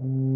Mm.